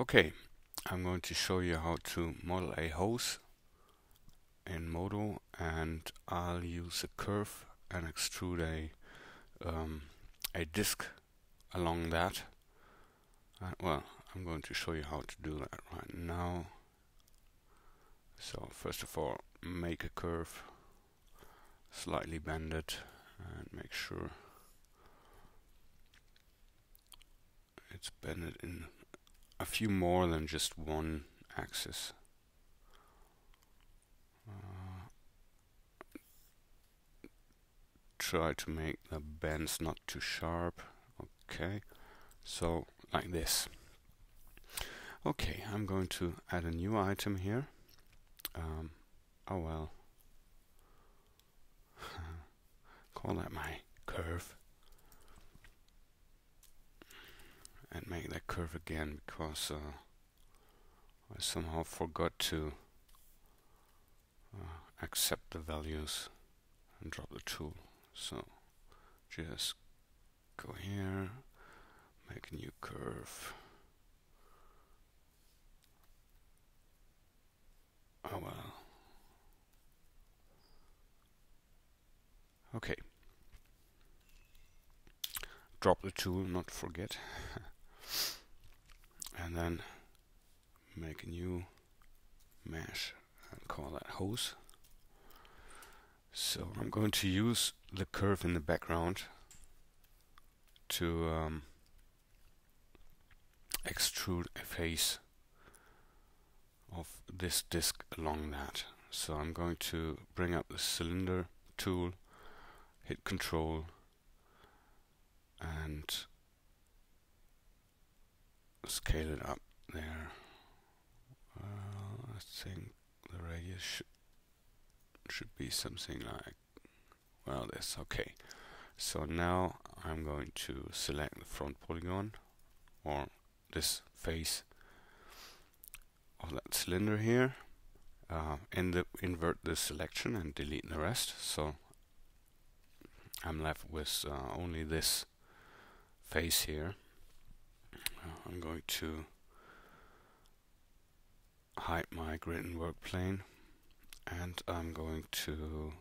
Okay, I'm going to show you how to model a hose in Modo and I'll use a curve and extrude a um, a disc along that. Uh, well, I'm going to show you how to do that right now. So first of all, make a curve, slightly bend it and make sure it's bended in a few more than just one axis. Uh, try to make the bends not too sharp. Okay, so like this. Okay, I'm going to add a new item here. Um, oh well. Call that my curve. And make that curve again because uh, I somehow forgot to uh, accept the values and drop the tool. So just go here, make a new curve. Oh well. Okay. Drop the tool, not forget. and then make a new mesh and call that hose. So I'm going to use the curve in the background to um, extrude a face of this disc along that. So I'm going to bring up the cylinder tool, hit control and scale it up there. Uh, I think the radius should should be something like well this okay. So now I'm going to select the front polygon or this face of that cylinder here. Uh, in the invert the selection and delete the rest. So I'm left with uh, only this face here I'm going to hide my grid and work plane and I'm going to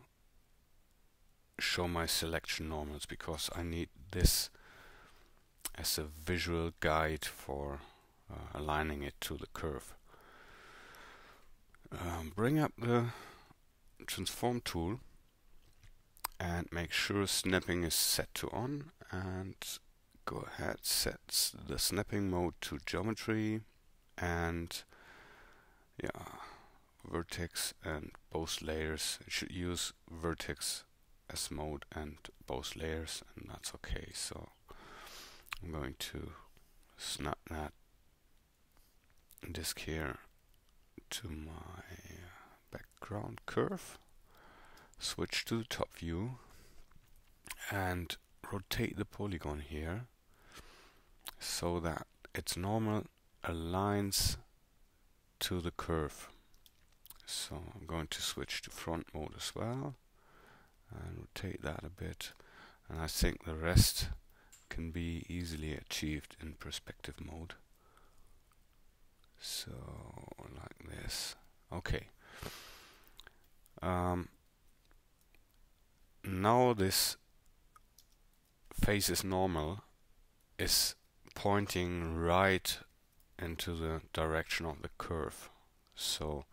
show my selection normals because I need this as a visual guide for uh, aligning it to the curve. Um, bring up the transform tool and make sure snapping is set to on and go ahead, set the snapping mode to geometry and yeah, vertex and both layers. It should use vertex as mode and both layers and that's okay. So I'm going to snap that disk here to my background curve, switch to the top view and rotate the polygon here so that its normal aligns to the curve. So I'm going to switch to front mode as well and rotate that a bit and I think the rest can be easily achieved in perspective mode. So like this. Okay. Um, now this face is normal is pointing right into the direction of the curve. So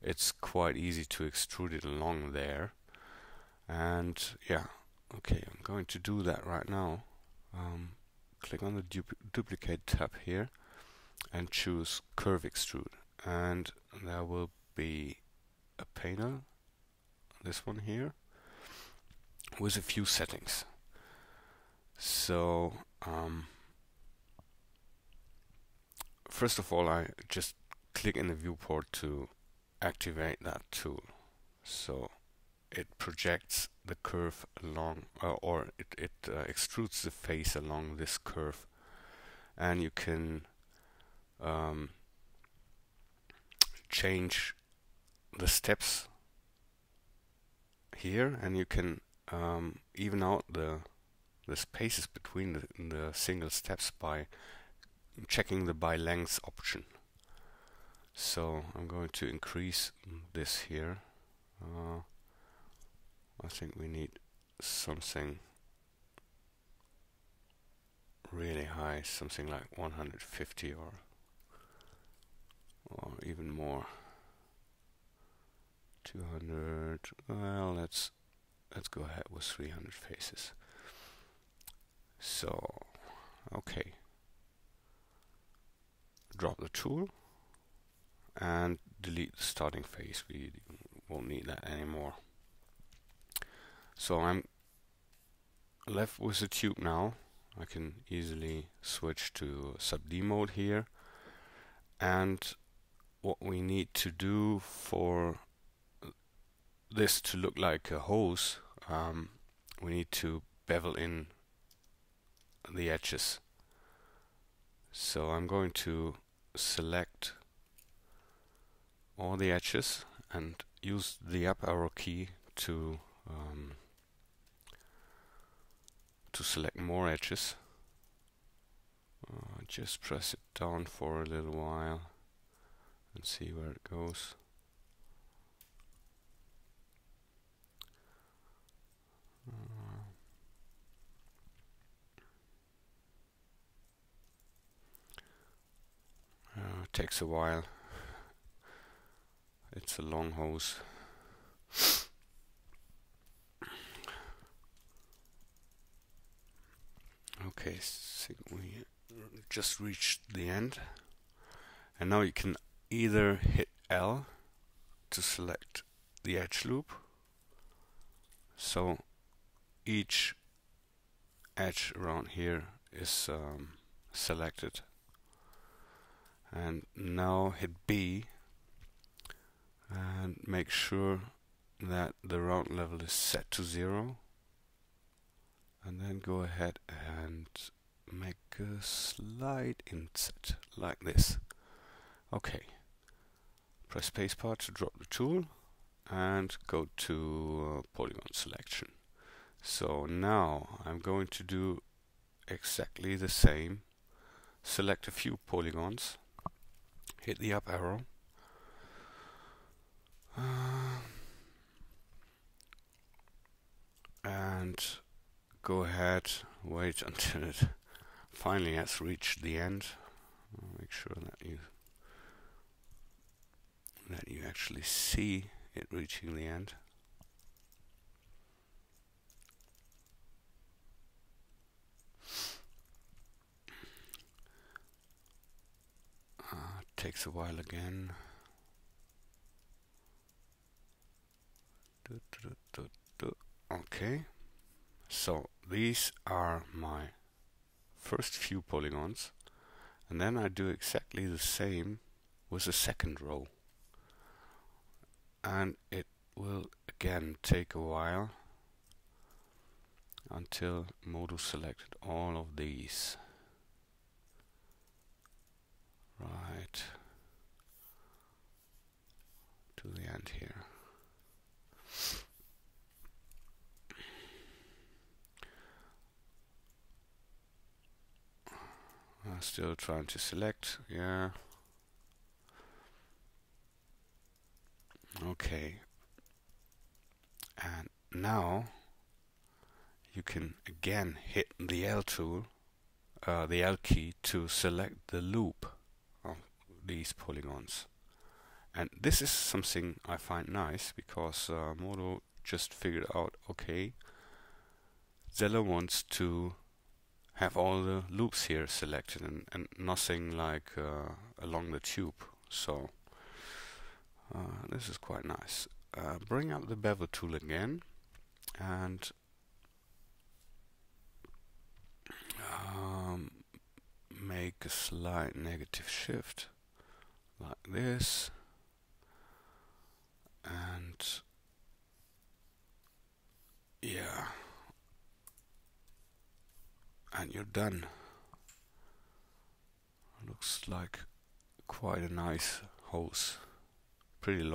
it's quite easy to extrude it along there. And yeah, okay, I'm going to do that right now. Um, click on the du duplicate tab here and choose curve extrude. And there will be a panel, this one here, with a few settings. So um, first of all, I just click in the viewport to activate that tool. So it projects the curve along, uh, or it, it uh, extrudes the face along this curve, and you can um, change the steps here, and you can um, even out the the spaces between the, the single steps by checking the by length option. So I'm going to increase this here. Uh, I think we need something really high, something like 150 or or even more. 200. Well, let's let's go ahead with 300 faces. So, okay. Drop the tool and delete the starting face. We won't need that anymore. So I'm left with the tube now. I can easily switch to sub D mode here. And what we need to do for this to look like a hose, um, we need to bevel in the edges. So I'm going to select all the edges and use the up arrow key to um, to select more edges. Uh, just press it down for a little while and see where it goes. Uh, takes a while. It's a long hose. Okay, so we just reached the end. And now you can either hit L to select the edge loop. So each edge around here is um, selected. And now hit B and make sure that the round level is set to zero. And then go ahead and make a slight inset like this. Okay. Press spacebar to drop the tool and go to uh, polygon selection. So now I'm going to do exactly the same. Select a few polygons hit the up arrow uh, and go ahead, wait until it finally has reached the end. Make sure that you that you actually see it reaching the end. Uh, takes a while again. Okay, so these are my first few polygons and then I do exactly the same with the second row. And it will again take a while until Modo selected all of these right to the end here I'm still trying to select, yeah. Okay. And now you can again hit the L tool, uh, the L key to select the loop polygons. And this is something I find nice because uh, Modo just figured out, okay, Zeller wants to have all the loops here selected and, and nothing like uh, along the tube. So uh, this is quite nice. Uh, bring up the bevel tool again and um, make a slight negative shift this and yeah and you're done. Looks like quite a nice hose. Pretty long.